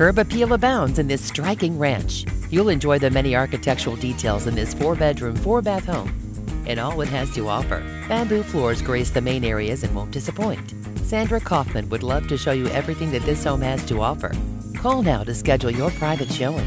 Curb appeal abounds in this striking ranch. You'll enjoy the many architectural details in this four bedroom, four bath home and all it has to offer. Bamboo floors grace the main areas and won't disappoint. Sandra Kauffman would love to show you everything that this home has to offer. Call now to schedule your private showing.